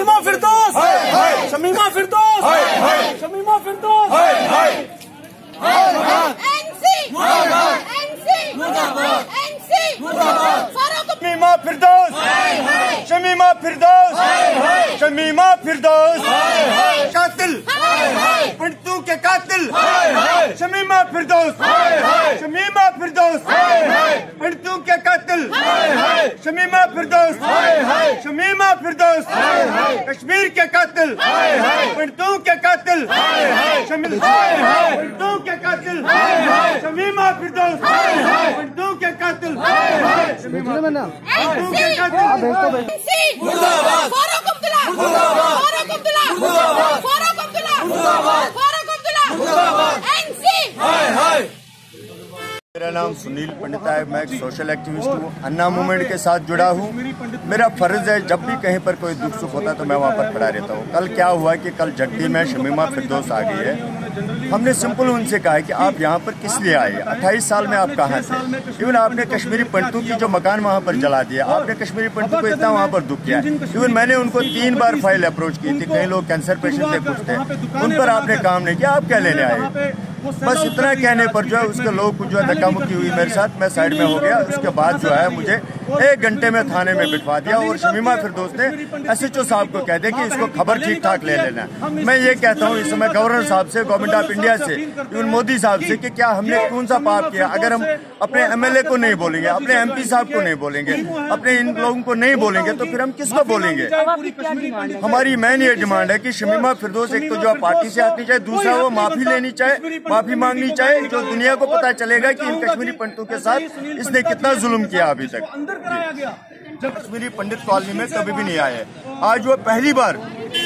शमीमा फिरदौस शमीमा फिरदौस शमीमा फिरदौस शमीमा फिरदौस शमीमा फिरदौस शमीमा फिरदौस कातिल पंटू के कातिल शमीमा फिरदौस शमीमा पंटू के कातिल शमीमा फिरदौस शमीमा फिरदौस कश्मीर के कातिल। पंडितों के कातिल। शमिल पंडितों के कातिल। शमीमा फिरदौस। पंडितों के कातिल। शमीमा पंडितों के कातिल। फारूक मेरा नाम सुनील पंडिता है, मैं एक सोशल एक्टिविस्ट हूँ, अन्ना मूवमेंट के साथ जुड़ा हूँ। मेरा फ़र्ज़ है, जब भी कहीं पर कोई दुख सुख होता है तो मैं वहाँ पर खड़ा रहता हूँ। कल क्या हुआ कि कल जगदी में शमीमा फिरदौस आ गई है। हमने सिंपल उनसे कहा है कि आप यहाँ पर किस लिए आए अट्ठाईस साल में आप कहाँ थे? इवन आपने कश्मीरी पंडितों की जो मकान वहाँ पर जला दिया, आपने कश्मीरी पंडितों को इतना वहाँ पर दुख किया इवन मैंने उनको तीन बार फ़ाइल अप्रोच की थी, कई लोग कैंसर पेशेंट थे कुछ थे उन पर आपने काम नहीं किया, आप क्या लेने आए? बस इतना कहने पर जो है उसके लोग कुछ जो है धक्का मुक्की हुई मेरे साथ मैं साइड में हो गया उसके बाद जो है मुझे एक घंटे में थाने में बिठवा दिया और शमीमा फिर दोस्त ने एस एच ओ साहब को कह दिया कि इसको खबर ठीक ठाक ले लेना मैं ये कहता हूँ इस समय गवर्नर साहब से गवर्नमेंट ऑफ़ इंडिया से इवन मोदी साहब से कि क्या हमने कौन सा पाप किया अगर हम अपने एमएलए को नहीं बोलेंगे अपने एमपी साहब को नहीं बोलेंगे अपने इन लोगों को नहीं बोलेंगे तो फिर हम किसको बोलेंगे हमारी मेन ये डिमांड है कि शमीमा फिरदौस एक तो जो पार्टी से आती चाहिए दूसरा वो माफ़ी लेनी चाहिए माफ़ी मांगनी चाहिए जो दुनिया को पता चलेगा कि इन कश्मीरी पंडितों के साथ इसने कितना जुल्म किया अभी तक। कश्मीरी पंडित कॉलोनी में कभी भी नहीं आए। आज वो पहली बार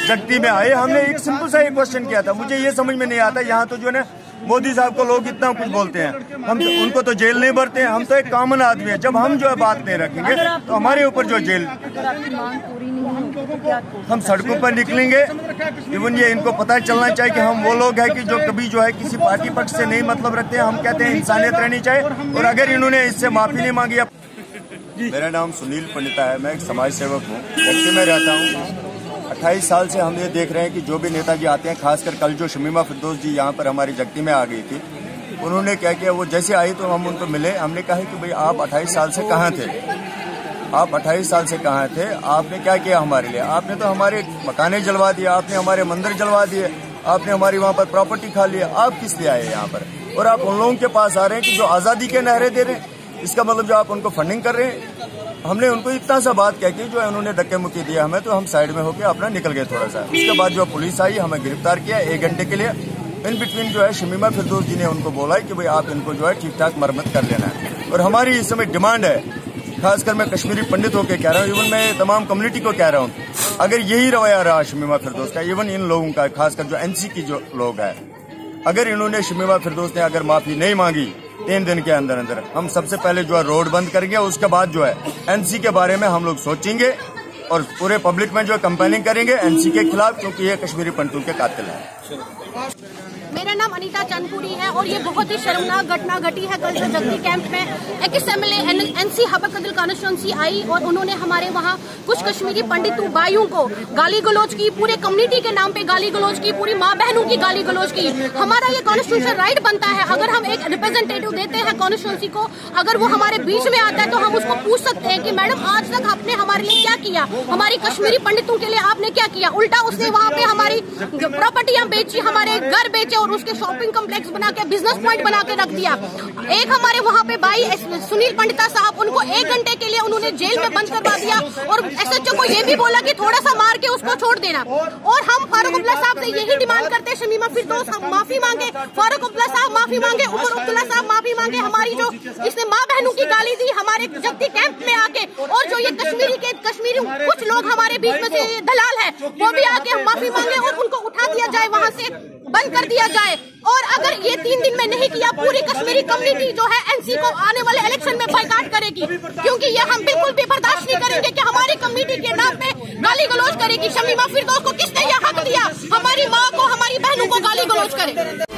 जगती में आए। हमने एक सिंपल सा एक क्वेश्चन किया था। मुझे ये समझ में नहीं आता। यहाँ तो जो है ना मोदी साहब को लोग इतना कुछ बोलते हैं। हम तो, उनको तो जेल नहीं भरते हैं। हम तो एक कॉमन आदमी है। जब हम जो है बात नहीं रखेंगे तो हमारे ऊपर जो जेल अगर आपकी मांग पूरी नहीं होगी तो क्या हम सड़कों पर निकलेंगे। इवन ये इनको पता चलना चाहिए कि हम वो लोग हैं कि जो कभी जो है किसी पार्टी पक्ष से नहीं मतलब रखते हैं। हम कहते हैं इंसानियत रहनी चाहिए और अगर इन्होंने इससे माफ़ी नहीं मांगी मेरा नाम सुनील पंडिता है। मैं एक समाज सेवक हूँ। व्यक्ति में रहता हूँ। अट्ठाईस साल से हम ये देख रहे हैं कि जो भी नेताजी आते हैं, खासकर कल जो शमीमा फिरदौस जी यहाँ पर हमारी जगती में आ गई थी, उन्होंने क्या किया, वो जैसे आई तो हम उनको मिले। हमने कहा कि भाई आप अट्ठाईस साल से कहाँ थे? आप 28 साल से कहाँ थे? आपने क्या किया हमारे लिए? आपने तो हमारे मकाने जलवा दिए, आपने हमारे मंदिर जलवा दिए, आपने हमारी वहाँ पर प्रॉपर्टी खा लिया आप किस लिए आए यहाँ पर? और आप उन लोगों के पास आ रहे हैं कि जो आज़ादी के नहरे दे रहे हैं। इसका मतलब जो आप उनको फंडिंग कर रहे हैं? हमने उनको इतना सा बात कह के जो है उन्होंने धक्के मुक्की दिया हमें तो हम साइड में होकर अपना निकल गए थोड़ा सा। उसके बाद जो पुलिस आई हमें गिरफ़्तार किया एक घंटे के लिए। इन बिटवीन जो है शमीमा फिरदौस जी ने उनको बोला कि भाई आप इनको जो है ठीक ठाक मरम्मत कर लेना है। और हमारी इस समय डिमांड है खासकर मैं कश्मीरी पंडित होकर कह रहा हूँ इवन मैं तमाम कम्युनिटी को कह रहा हूँ अगर यही रवैया रहा शमीमा फिरदौस का इवन इन लोगों का खासकर जो एनसी की जो लोग है अगर इन्होंने शमीमा फिरदौस ने अगर माफ़ी नहीं मांगी तीन दिन के अंदर अंदर। हम सबसे पहले जो है रोड बंद करेंगे, उसके बाद जो है एनसी के बारे में हम लोग सोचेंगे और पूरे पब्लिक में जो है कंपेनिंग करेंगे एनसी के खिलाफ, क्योंकि ये कश्मीरी पंटू के कातिल है। मेरा नाम अनीता चंदपुरी है और ये बहुत ही शर्मनाक घटना घटी है कल जगती कैंप में। Ex M L NC Habakadal constituency आई और उन्होंने हमारे वहाँ कुछ कश्मीरी पंडित, भाइयों को गाली गलौज की, पूरे कम्युनिटी के नाम पे गाली गलौज की, पूरी माँ बहनों की गाली गलौज की। हमारा ये कॉन्स्टिट्यूशन राइट बनता है। अगर हम एक रिप्रेजेंटेटिव देते हैं कॉन्स्टिट्यूंसी को, अगर वो हमारे बीच में आता है तो हम उसको पूछ सकते हैं कि, मैडम, आज तक आपने हमारे लिए क्या किया? हमारी कश्मीरी पंडितों के लिए आपने क्या किया? उल्टा उसने वहाँ पे हमारी प्रॉपर्टियाँ बेची, हमारे घर बेचे और उसके शॉपिंग कम्प्लेक्स बना के बिज़नेस पॉइंट बना के रख दिया। एक हमारे वहाँ पे भाई सुनील पंडिता साहब, उनको एक घंटे के लिए उन्होंने जेल में बंद करवा दिया और एसएचओ को ये भी बोला कि थोड़ा सा मार के उसको छोड़ देना। और हम फारूक अब्दुल्ला साहब से यही डिमांड करते हैं, शमीमा हम माफ़ी मांगे। फारूक अब्दुल्ला साहब माफ़ी मांगे, उमर अब्दुल्ला साहब माफ़ी मांगे। हमारी जो, इसने माँ बहनों की गाली दी, हमारे जगती कैंप में आके। और जो ये कश्मीरी के, कश्मीरी कुछ लोग हमारे बीच में से दलाल है, वो भी आके माफ़ी मांगे और उनको उठा दिया जाए वहाँ से। बंद कर दिया जाए। और अगर ये तीन दिन में नहीं किया, पूरी कश्मीरी कम्युनिटी जो है एनसी को आने वाले इलेक्शन में बाइकाट करेगी। क्योंकि ये हम बिल्कुल भी बर्दाश्त नहीं करेंगे कि हमारी कम्युनिटी के नाम पे गाली गलौज करेगी। शमीमा फिरदौस को किसने यह हक दिया? हमारी माँ को, हमारी बहनों को गाली गलौज करे।